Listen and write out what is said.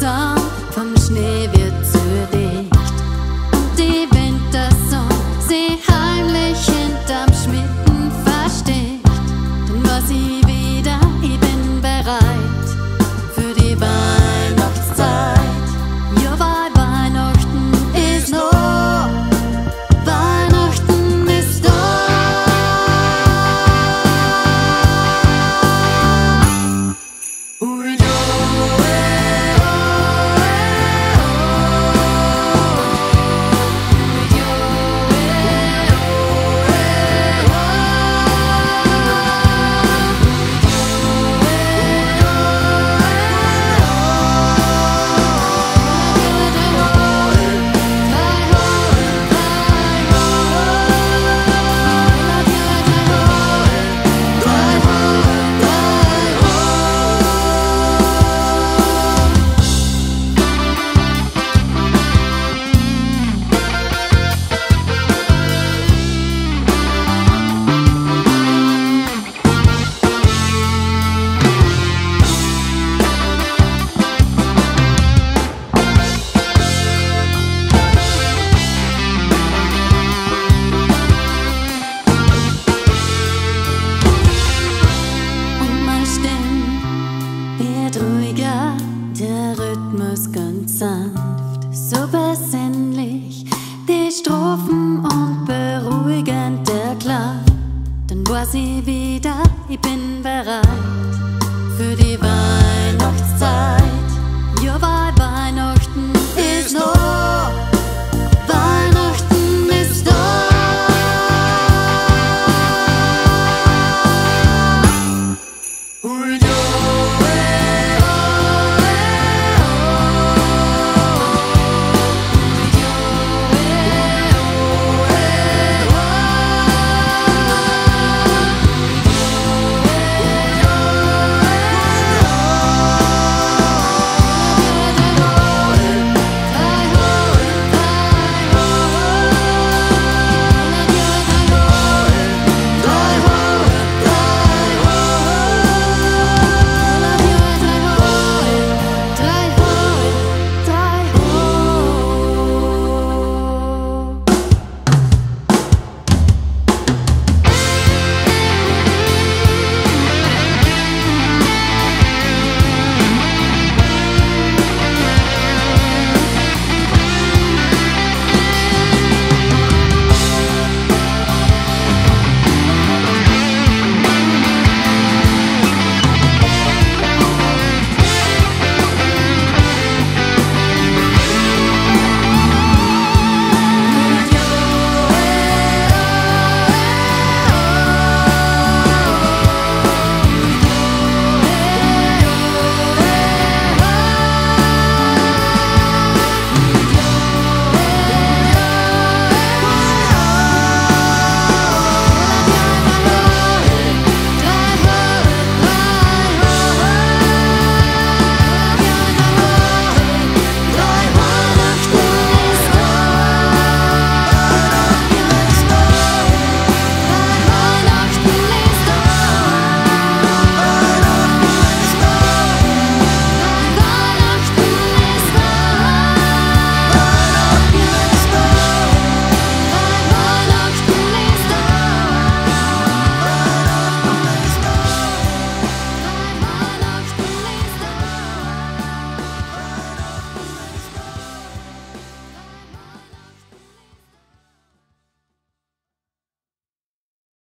song. sanft, so besinnlich, die Strophen und beruhigend der Klang. Dann war sie wieder, ich bin bereit für die Weihnachtszeit. Ja, bei Weihnachten ist noch